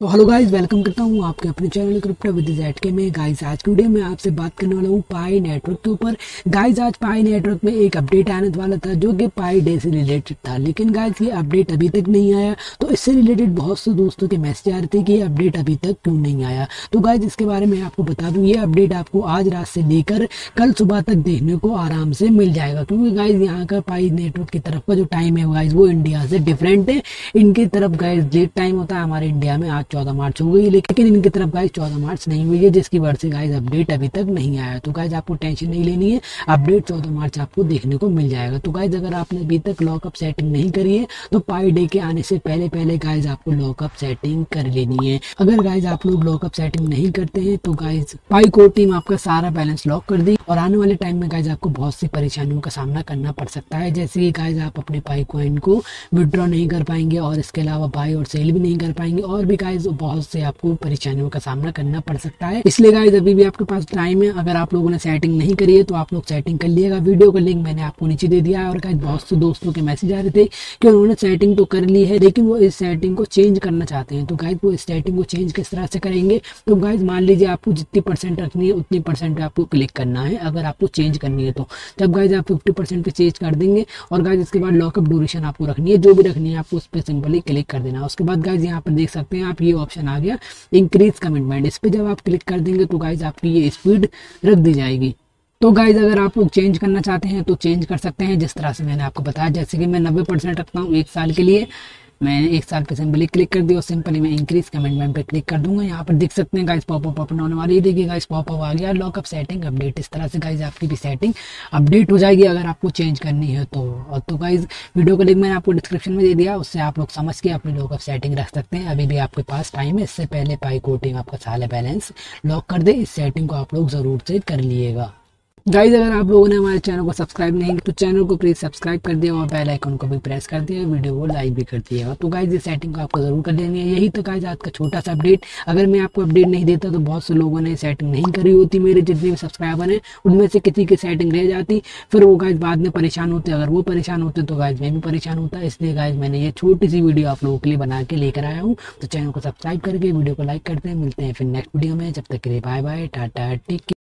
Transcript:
तो hello guys welcome करता हूँ आपके अपने चैनल क्रिप्टो विद जेड के में। गाइस आज की वीडियो में आपसे बात करने वाला हूँ पाई नेटवर्क के ऊपर। गाइस आज पाई नेटवर्क में एक अपडेट आने वाला था जो कि पाई डे से रिलेटेड था। लेकिन गाइस ये अपडेट अभी तक नहीं आया। तो इससे रिलेटेड बहुत से दोस्तों के मैसेज आ रहे थे कि अपडेट अभी तक क्यों नहीं आया। तो गाइज़ इसके बारे में आपको बता दूँ, ये अपडेट आपको आज रात से लेकर कल सुबह तक देखने को आराम से मिल जाएगा। क्योंकि गाइज़ यहाँ का पाई नेटवर्क की तरफ़ का जो टाइम है गाइज़ वो इंडिया से डिफरेंट है। इनकी तरफ़ गाइज़ लेट टाइम होता है, हमारे इंडिया में आज चौदह मार्च हो गई, लेकिन इनकी तरफ़ गाइज़ चौदह मार्च नहीं हुई है, जिसकी वजह से गाइज़ अपडेट अभी तक नहीं आया। तो गाइज़ आपको टेंशन नहीं लेनी है अपडेट चौदह मार्च आपको देखने को मिल जाएगा। तो गाइज़ अगर आपने अभी तक लॉकअप सेटिंग नहीं करी है तो पाई डे के आने से पहले पहले गाइज़ आपको लॉकअप सेटिंग कर लेनी है। अगर गाइज़ आप लोग लॉकअप सेटिंग नहीं करते हैं तो गाइज़ पाई को टीम आपका सारा बैलेंस लॉक कर दी, और आने वाले टाइम में गाइज़ आपको बहुत सी परेशानियों का सामना करना पड़ सकता है। जैसे कि गाइज़ आप अपने पाई कॉइन को विड्रॉ नहीं कर पाएँगे, और इसके अलावा बाई और सेल भी नहीं कर पाएँगे, और भी गाइज़ बहुत से आपको परेशानियों का सामना करना पड़ सकता है। इसलिए गाइज़ अभी भी आपके पास टाइम है। अगर आप लोगों ने सेटिंग नहीं करी है तो आप लोग सेटिंग कर लिएगा। वीडियो का लिंक मैंने आपको नीचे दे दिया है। और गाइज़ बहुत से दोस्तों के मैसेज आ रहे थे कि उन्होंने सेटिंग तो कर ली है, लेकिन वो इस सेटिंग को चेंज करना चाहते हैं। तो गाइज़ वो इस सेटिंग को चेंज किस तरह से करेंगे? तो गाइज़ मान लीजिए आपको जितनी परसेंट रखनी है, उतनी परसेंट आपको क्लिक करना है। अगर आपको चेंज करनी है तो। जब गाइज़ आप फिफ्टी परसेंट चेंज कर देंगे। और गाइज़ इसके बाद लॉकअप ड्यूरेशन आपको रखनी है। जो भी रखनी है, आपको उस पर सिंपली क्लिक कर देना उसके बाद गाइज़ यहाँ पर देख सकते हैं, आप ये ऑप्शन आ गया। इंक्रीज कमिटमेंट इस पर जब आप क्लिक कर देंगे तो गाइज़ आपकी ये स्पीड रख दी जाएगी। तो गाइज़ अगर आप लोग चेंज करना चाहते हैं तो चेंज कर सकते हैं, जिस तरह से मैंने आपको बताया। जैसे कि मैं नब्बे परसेंट रखता हूँ एक साल के लिए। मैं एक साल पे सिंपली क्लिक कर दिया सिंपली मैं इंक्रीज कमेंटमेंट पे क्लिक कर दूँगा। यहाँ पर देख सकते हैं गाइस पॉप अप ओपन होने वाली देखिए गाइस पॉप अप आ गया। लॉकअप सेटिंग अपडेट इस तरह से गाइस आपकी भी सेटिंग अपडेट हो जाएगी अगर आपको चेंज करनी है तो। और तो गाइज़ वीडियो का लिंक मैंने आपको डिस्क्रिप्शन में दे दिया। उससे आप लोग समझ के अपनी लॉकअप सेटिंग रख सकते हैं। अभी भी आपके पास टाइम है। इससे पहले पाई कोटिंग आपका साल बैलेंस लॉक कर दे। इस सेटिंग को आप लोग ज़रूर से कर लिएगा गाइज़ अगर आप लोगों ने हमारे चैनल को सब्सक्राइब नहीं तो चैनल को प्लीज़ सब्सक्राइब कर दिया और बेल आइकन को भी प्रेस कर दिया वीडियो को लाइक भी कर दिया। तो गाइज़ इस सेटिंग को आपको ज़रूर कर लेनी है। यही तो गाइज़ आज का छोटा सा अपडेट अगर मैं आपको अपडेट नहीं देता तो बहुत से लोगों ने सेटिंग नहीं करी होती। मेरे जितने भी सब्सक्राइबर हैं, उनमें से किसी की सेटिंग रह जाती। फिर वो गाइज़ बाद में परेशान होते। अगर वो परेशान होते तो गाइज़ मैं भी परेशान होता। इसलिए गाइज़ मैंने ये छोटी सी वीडियो आप लोगों के लिए बना के लेकर आया हूँ। तो चैनल को सब्सक्राइब करके वीडियो को लाइक करते हैं। मिलते हैं फिर नेक्स्ट वीडियो में। जब तक के लिए बाय बाय टाटा टिक